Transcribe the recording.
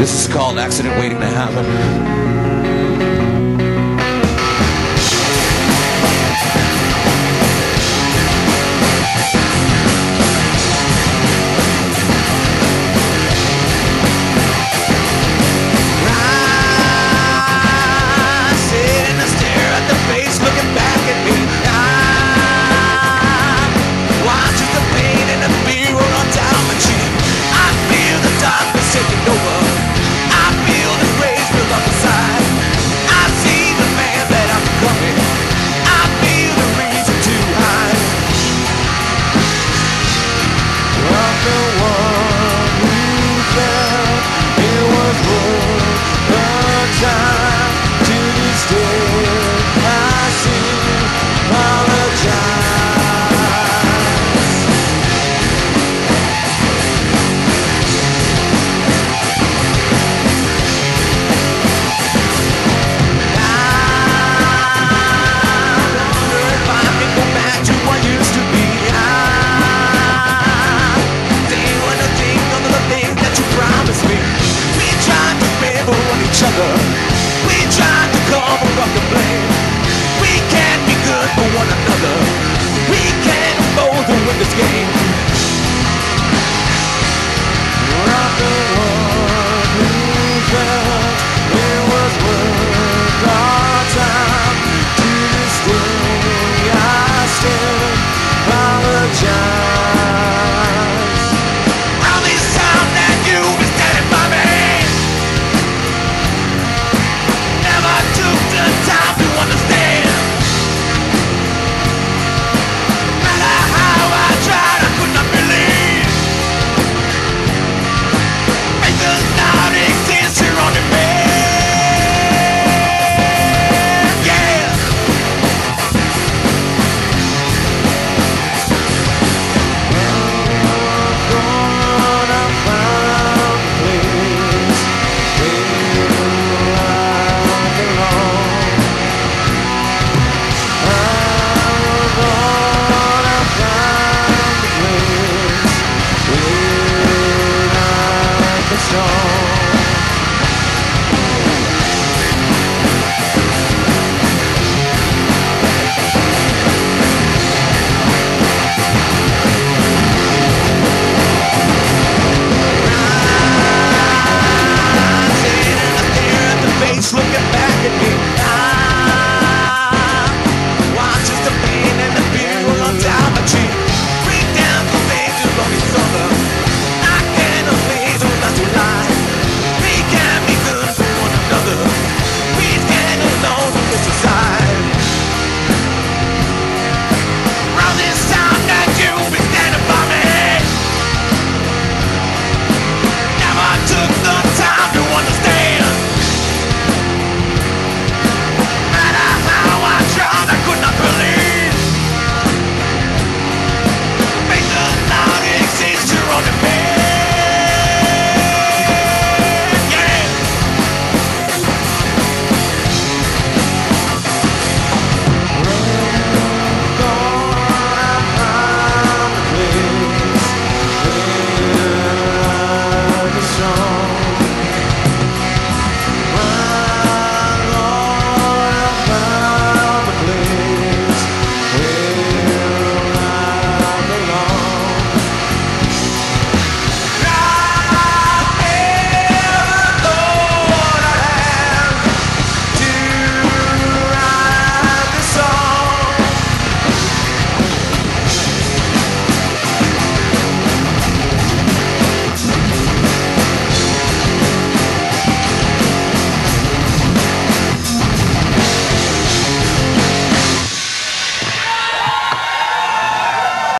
This is called accident waiting to happen.